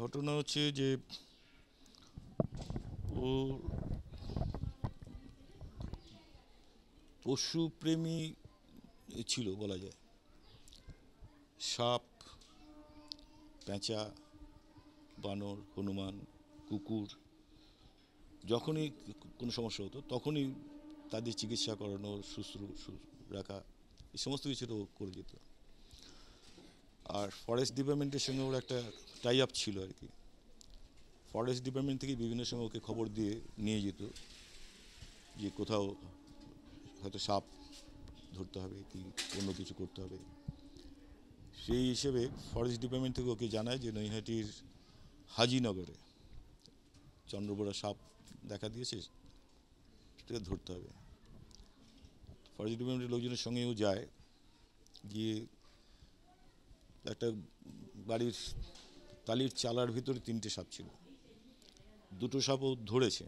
ঘটনা হচ্ছে যে ও পশুপ্রেমী ছিল বলা যায়। সাপ, পেঁচা, বানর, হনুমান, কুকুর, যখনই কোনো সমস্যা হতো তখনই তাদের চিকিৎসা করানো শুশ্রূ রাখা, এই সমস্ত কিছু করে যেত। আর ফরেস্ট ডিপার্টমেন্টের সঙ্গে ওর একটা টাই আপ ছিল আর কি। ফরেস্ট ডিপার্টমেন্ট থেকে বিভিন্ন সময় ওকে খবর দিয়ে নিয়ে যেত যে কোথাও হয়তো সাপ ধরতে হবে কি অন্য কিছু করতে হবে। সেই হিসেবে ফরেস্ট ডিপার্টমেন্ট থেকে ওকে জানায় যে নৈহাটির হাজিনগরে চন্দ্রবোড়া সাপ দেখা দিয়েছে, সেটাকে ধরতে হবে। ফরেস্ট ডিপার্টমেন্টের লোকজনের সঙ্গেও যায়, গিয়ে একটা বাড়ির তালির চালার ভিতরে তিনটে সাপ ছিল। দুটো সাপ ও ধরেছে।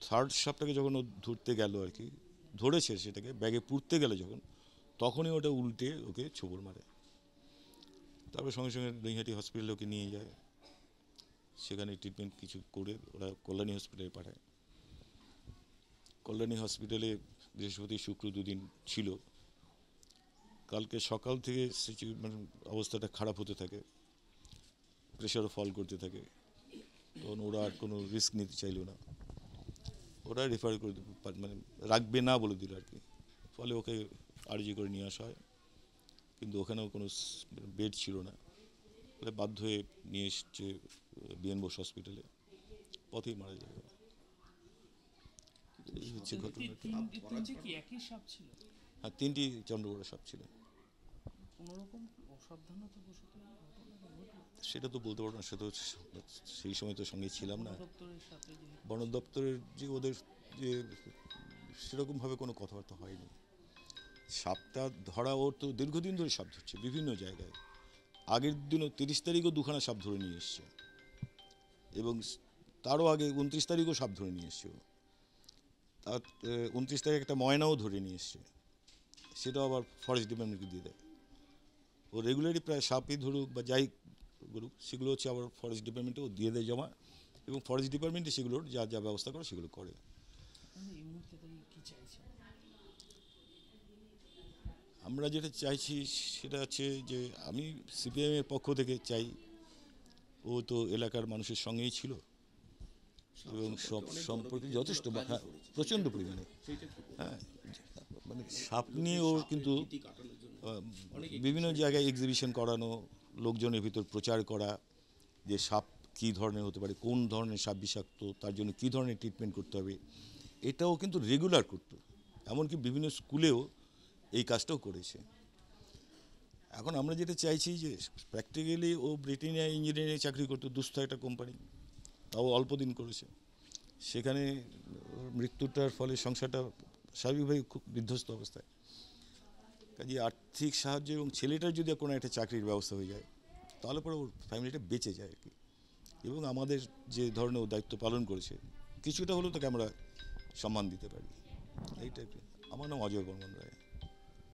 থার্ড সাপটাকে যখন ও ধরতে গেল আর কি, ধরেছে সেটাকে, ব্যাগে পুড়তে গেলে যখন, তখনই ওটা উল্টে ওকে ছোবর মারে। তারপরে সঙ্গে সঙ্গে নৈহাটি হসপিটালে ওকে নিয়ে যায়। সেখানে ট্রিটমেন্ট কিছু করে ওরা কল্যাণী হসপিটালে পাঠায়। কল্যাণী হসপিটালে বৃহস্পতি, শুক্র দুদিন ছিল। কালকে সকাল থেকে মানে অবস্থাটা খারাপ হতে থাকে প্রেশারও ফল করতে থাকে তখন ওরা আর কোনো রিস্ক নিতে চাইলো না। ওরা রেফার করে মানে রাখবে না বলে দিল আর কি। ফলে ওকে আরজি করে নিয়ে আসা হয়। কিন্তু ওখানেও কোনো বেড ছিল না। ফলে বাধ্য হয়ে নিয়ে এসছে বিএন বোস হসপিটালে পথেই মারা যায়। এই হচ্ছে ঘটনা হ্যাঁ তিনটি চন্দ্রবড়া সাপ ছিল। সেটা তো বলতে পারব না সেটা তো সেই সময় তো সঙ্গে ছিলাম না। বন দপ্তরের যে ওদের যে সেরকমভাবে কোনো কথাবার্তা হয়নি। সাপটা ধরা ওর তো দীর্ঘদিন ধরে সাপ ধরছে বিভিন্ন জায়গায়। আগের দিনও তিরিশ তারিখও দুখানা সাপ ধরে নিয়ে এসছে। এবং তারও আগে উনত্রিশ তারিখও সাপ ধরে নিয়ে এসছে ও। তার উনত্রিশ তারিখ একটা ময়নাও ধরে নিয়ে এসছে। সেটাও আবার ফরেস্ট ডিপার্টমেন্টকে দিয়ে দেয়। ও রেগুলারই প্রায় সাপই ধরুক বা যাই করুক সেগুলো হচ্ছে আবার ফরেস্ট ডিপার্টমেন্টেও দিয়ে দেয় জমা এবং ফরেস্ট ডিপার্টমেন্টে সেগুলোর যা যা ব্যবস্থা করে সেগুলো করে। মানে আমরা যেটা চাইছি সেটা হচ্ছে যে আমি সিপিএমের পক্ষ থেকে চাই ও তো এলাকার মানুষের সঙ্গেই ছিল এবং সব সম্পর্কে যথেষ্ট হ্যাঁ, প্রচণ্ড পরিমাণে। হ্যাঁ মানে সাপ নিয়ে ওর কিন্তু বিভিন্ন জায়গায় এক্সিবিশন করানো, লোকজনের ভিতর প্রচার করা, যে সাপ কী ধরনের হতে পারে, কোন ধরনের সাপ বিষাক্ত, তার জন্য কী ধরনের ট্রিটমেন্ট করতে হবে, এটাও কিন্তু রেগুলার করতো। এমনকি বিভিন্ন স্কুলেও এই কাজটাও করেছে। এখন আমরা যেটা চাইছি যে প্র্যাকটিক্যালি ও ব্রিটেনিয়া ইঞ্জিনিয়ারিংয়ে চাকরি করতো, দুস্থ একটা কোম্পানি তাও অল্প দিন করেছে। সেখানে মৃত্যুটার ফলে সংসারটা স্বাভাবিকভাবে খুব বিধ্বস্ত অবস্থায়। কাজে আর্থিক সাহায্য এবং ছেলেটার যদি কোনো একটা চাকরির ব্যবস্থা হয়ে যায়, তাহলে পরে ওর ফ্যামিলিটা বেঁচে যায় আর কি। এবং আমাদের যে ধরনের দায়িত্ব পালন করেছে, কিছুটা হলেও তাকে আমরা সম্মান দিতে পারি। এইটাই আমার নাম অজয় বর্মন রায়।